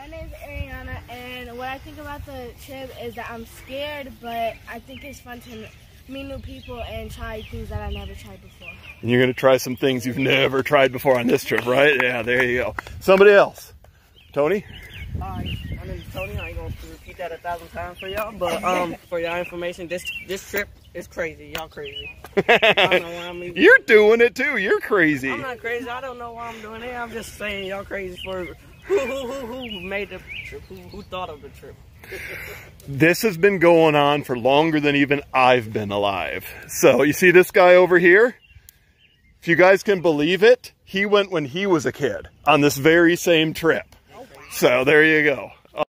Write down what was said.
My name's Ariana, and what I think about the trip is that I'm scared, but I think it's fun to meet new people and try things that I never tried before. And you're going to try some things you've never tried before on this trip, right? Yeah, there you go. Somebody else. Tony? Hi, my name is Tony. I ain't gonna repeat that a thousand times for y'all, but um, for y'all information, this this trip is crazy. Y'all crazy. I don't know why I'm even- You're doing it too. You're crazy. I'm not crazy. I don't know why I'm doing it. I'm just saying y'all crazy for who who who, who made the trip, who, who thought of the trip. This has been going on for longer than even I've been alive. So you see this guy over here? If you guys can believe it, he went when he was a kid on this very same trip. So there you go.